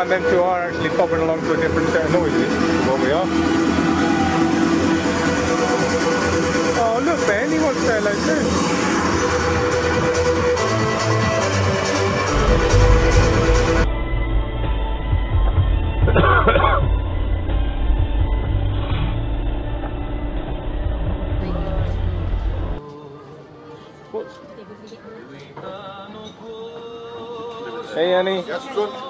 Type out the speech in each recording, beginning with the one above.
find them two are actually bobbing along to a different set of noises what we are. Oh look Ben, he wants to say hello too. Hey, Annie. Yes, good.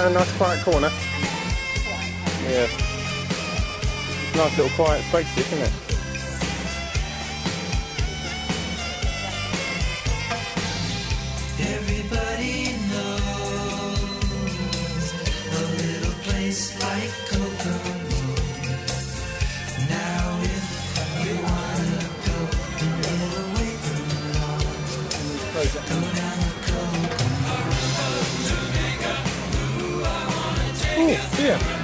found a nice quiet corner? Yeah. Nice little quiet space, isn't it? 对呀、啊。